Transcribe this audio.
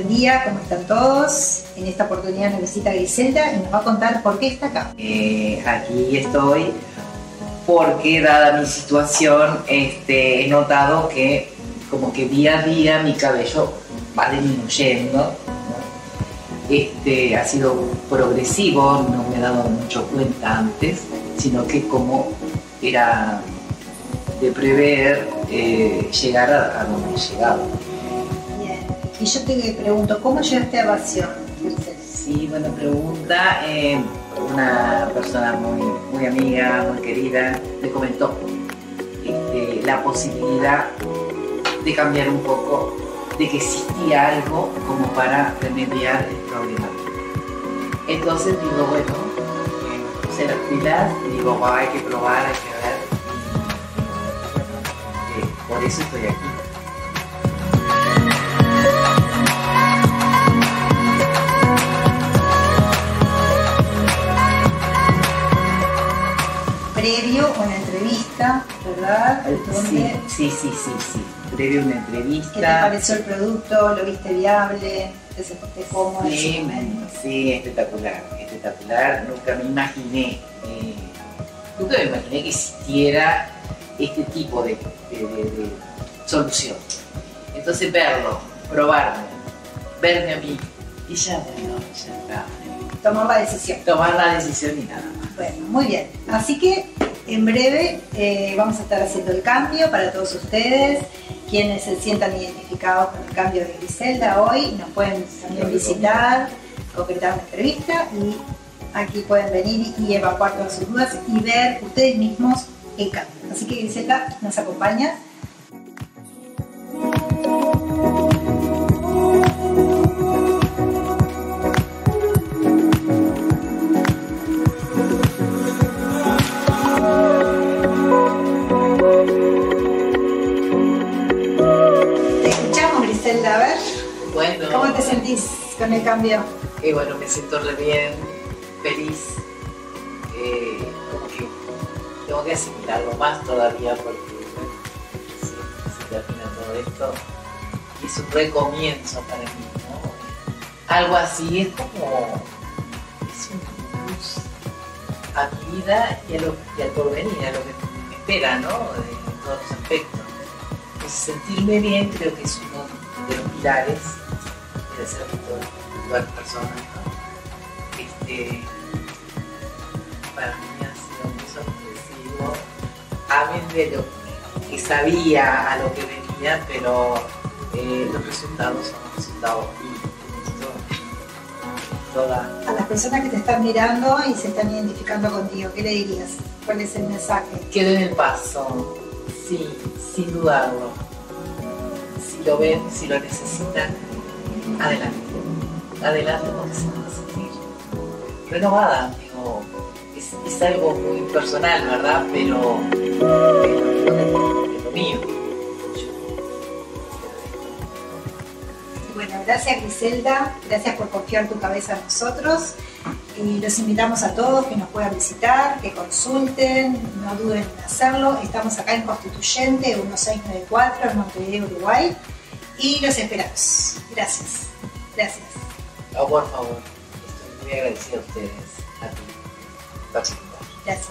Buen día, ¿cómo están todos? En esta oportunidad nos visita Griselda y nos va a contar por qué está acá. Eh, aquí estoy porque dada mi situación este, he notado que como que día a día mi cabello va disminuyendo. Este, ha sido progresivo, no me he dado mucho cuenta antes, sino que como era de prever eh, llegar a, a donde he llegado. Y yo te pregunto, ¿cómo llegaste a Evasión? Sí, buena pregunta. Eh, una persona muy, muy amiga, muy querida, me comentó este, la posibilidad de cambiar un poco, de que existía algo como para remediar el problema. Entonces digo, bueno, eh, puse las pilas y digo, "Wow, hay que probar, hay que ver. Eh, por eso estoy aquí. Entrevista, ¿verdad? Sí, sí, sí, sí, sí. Previo a una ¿Qué te entrevista. pareció el producto? ¿Lo viste viable? ¿Te sentiste cómodo en ese Sí, momento? sí, espectacular, espectacular. Nunca me imaginé, eh, nunca me imaginé que existiera este tipo de, de- de- de solución. Entonces verlo, probarlo, verme a mí y ya, bueno, ya está. Tomar la decisión. Tomar la decisión y nada más. Bueno, muy bien. Así que en breve eh, vamos a estar haciendo el cambio para todos ustedes. Quienes se sientan identificados con el cambio de Griselda hoy nos pueden también visitar, concretar una entrevista y aquí pueden venir y evacuar todas sus dudas y ver ustedes mismos el cambio. Así que Griselda nos acompaña. Sentís con el cambio? Y bueno, me siento re bien, feliz. Eh, como que tengo que asimilarlo más todavía porque bueno, se termina todo esto y es un recomienzo para mí, ¿no? Algo así es como es un plus a mi vida y, a lo, y al porvenir, a lo que me espera, ¿no? En todos los aspectos. Entonces, sentirme bien creo que es uno de los pilares de ser todas las personas, ¿no? Este, para mí ha sido muy sorpresivo, amén de lo que sabía a lo que venía, pero eh, los resultados son los resultados toda, A las personas que te están mirando y se están identificando contigo, ¿qué le dirías? ¿Cuál es el mensaje? que den el paso, sí, sin dudarlo. Si lo ven, si lo necesitan, adelante. Adelante porque se van a sentir renovada, digo, es, algo muy personal, ¿verdad? Pero, es lo mío. Bueno, gracias Griselda, gracias por confiar tu cabeza en nosotros y los invitamos a todos que nos puedan visitar, que consulten, no duden en hacerlo. Estamos acá en Constituyente 1694 en Montevideo, Uruguay y los esperamos. Gracias, gracias. No, por favor, estoy muy agradecido a ustedes, a ti. Gracias.